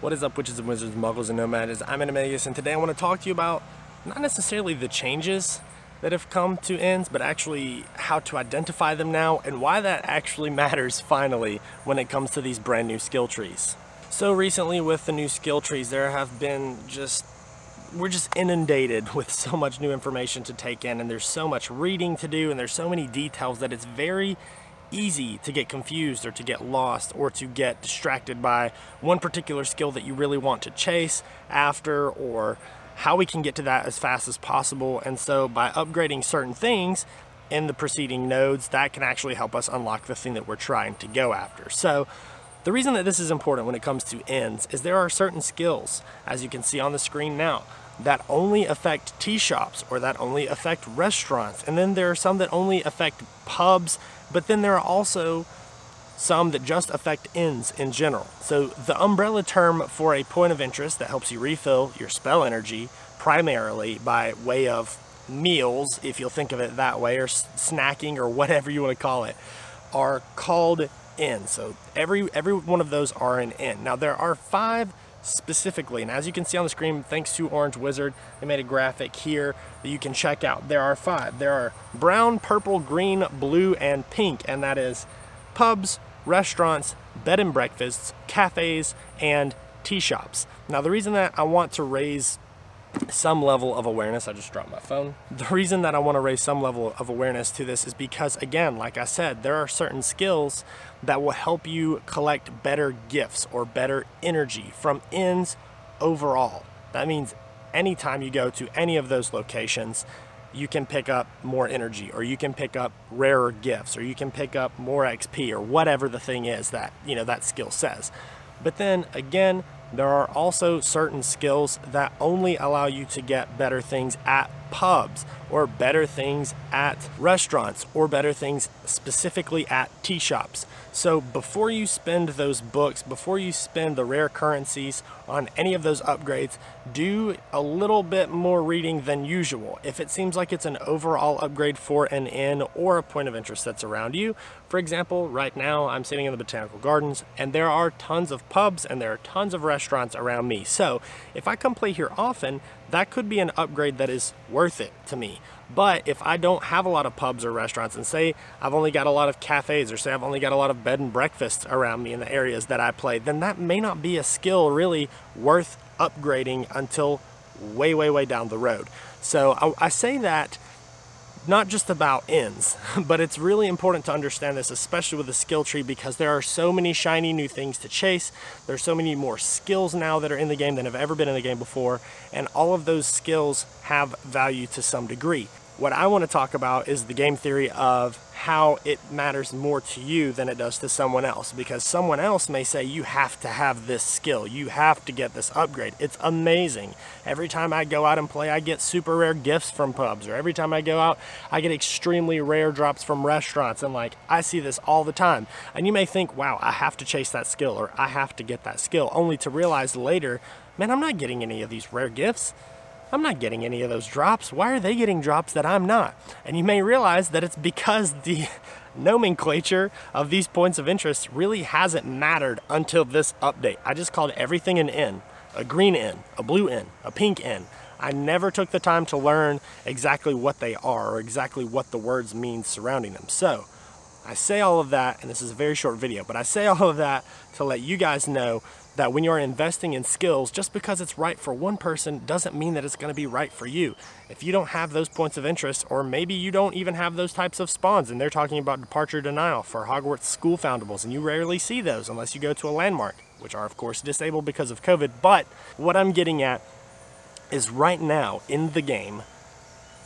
What is up, witches and wizards, muggles and No-Majs? I'm Animagus, and today I want to talk to you about not necessarily the changes that have come to inns, but actually how to identify them now and why that actually matters finally when it comes to these brand new skill trees. So recently with the new skill trees, there have been just we're just inundated with so much new information to take in and there's so much reading to do and there's so many details that it's very easy to get confused or to get lost or to get distracted by one particular skill that you really want to chase after or how we can get to that as fast as possible. And so by upgrading certain things in the preceding nodes, that can actually help us unlock the thing that we're trying to go after. So the reason that this is important when it comes to inns is there are certain skills, as you can see on the screen now, that only affect tea shops or that only affect restaurants. And then there are some that only affect pubs but then there are also some that just affect inns in general. So the umbrella term for a point of interest that helps you refill your spell energy primarily by way of meals, if you'll think of it that way, or snacking or whatever you want to call it, are called inns. So every every one of those are an inn. Now there are five specifically. And as you can see on the screen, thanks to Orange Wizard, they made a graphic here that you can check out. There are five. There are brown, purple, green, blue, and pink, and that is pubs, restaurants, bed and breakfasts, cafes, and tea shops. Now the reason that I want to raise some level of awareness. I just dropped my phone. The reason that I want to raise some level of awareness to this is because, again, like I said, there are certain skills that will help you collect better gifts or better energy from inns overall. That means anytime you go to any of those locations, you can pick up more energy or you can pick up rarer gifts or you can pick up more XP or whatever the thing is that, you know, that skill says. But then again, there are also certain skills that only allow you to get better things at pubs or better things at restaurants or better things specifically at tea shops. So before you spend those books, before you spend the rare currencies on any of those upgrades, do a little bit more reading than usual. If it seems like it's an overall upgrade for an inn or a point of interest that's around you, for example, right now I'm sitting in the Botanical Gardens and there are tons of pubs and there are tons of restaurants around me. So if I come play here often, that could be an upgrade that is worth it to me. But if I don't have a lot of pubs or restaurants and say I've only got a lot of cafes or say I've only got a lot of bed and breakfasts around me in the areas that I play, then that may not be a skill really worth upgrading until way, way, way down the road. So I, I say that not just about inns, but it's really important to understand this, especially with the skill tree, because there are so many shiny new things to chase. There's so many more skills now that are in the game than have ever been in the game before, and all of those skills have value to some degree. What I want to talk about is the game theory of how it matters more to you than it does to someone else because someone else may say you have to have this skill. You have to get this upgrade. It's amazing. Every time I go out and play I get super rare gifts from pubs or every time I go out I get extremely rare drops from restaurants and like I see this all the time. And you may think wow I have to chase that skill or I have to get that skill only to realize later man I'm not getting any of these rare gifts I'm not getting any of those drops. Why are they getting drops that I'm not? And you may realize that it's because the nomenclature of these points of interest really hasn't mattered until this update. I just called everything an inn, a green inn, a blue inn, a pink inn. I never took the time to learn exactly what they are or exactly what the words mean surrounding them. So I say all of that, and this is a very short video, but I say all of that to let you guys know that when you're investing in skills, just because it's right for one person doesn't mean that it's going to be right for you. If you don't have those points of interest, or maybe you don't even have those types of spawns, and they're talking about departure denial for Hogwarts school foundables, and you rarely see those unless you go to a landmark, which are of course disabled because of COVID. But what I'm getting at is right now in the game,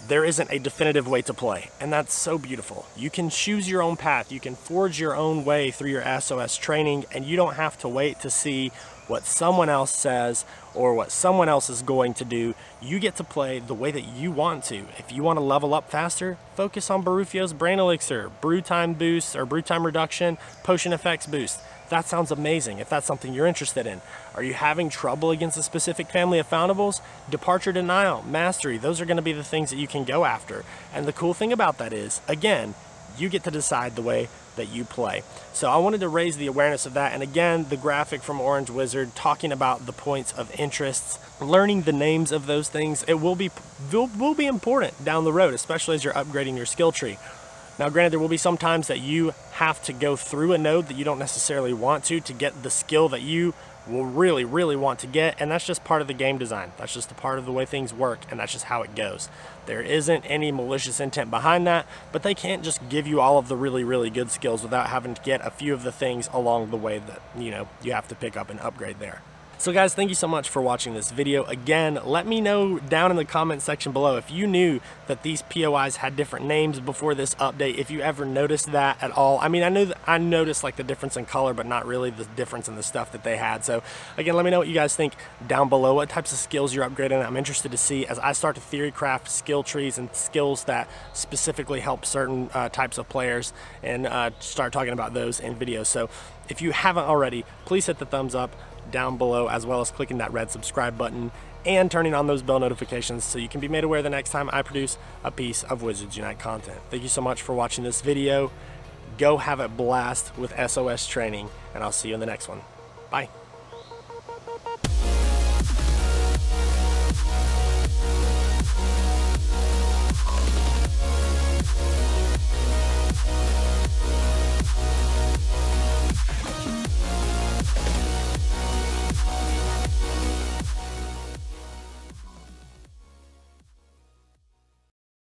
there isn't a definitive way to play, and that's so beautiful. You can choose your own path, you can forge your own way through your SOS training, and you don't have to wait to see what someone else says or what someone else is going to do. You get to play the way that you want to. If you want to level up faster, focus on Barufio's Brain Elixir, Brew Time Boost or Brew Time Reduction, Potion Effects Boost. That sounds amazing if that's something you're interested in. Are you having trouble against a specific family of foundables? Departure Denial, Mastery, those are going to be the things that you can go after. And the cool thing about that is, again, you get to decide the way that you play. So I wanted to raise the awareness of that. And again, the graphic from Orange Wizard talking about the points of interests, learning the names of those things, it will be will, will be important down the road, especially as you're upgrading your skill tree. Now, granted, there will be some times that you have to go through a node that you don't necessarily want to to get the skill that you will really, really want to get, and that's just part of the game design. That's just a part of the way things work, and that's just how it goes. There isn't any malicious intent behind that, but they can't just give you all of the really, really good skills without having to get a few of the things along the way that, you know, you have to pick up and upgrade there. So guys, thank you so much for watching this video. Again, let me know down in the comment section below if you knew that these POIs had different names before this update, if you ever noticed that at all. I mean, I know I noticed like the difference in color, but not really the difference in the stuff that they had. So again, let me know what you guys think down below, what types of skills you're upgrading. I'm interested to see as I start to theory craft skill trees and skills that specifically help certain uh, types of players and uh, start talking about those in videos. So if you haven't already, please hit the thumbs up down below as well as clicking that red subscribe button and turning on those bell notifications so you can be made aware the next time I produce a piece of Wizards Unite content. Thank you so much for watching this video. Go have a blast with SOS training and I'll see you in the next one. Bye.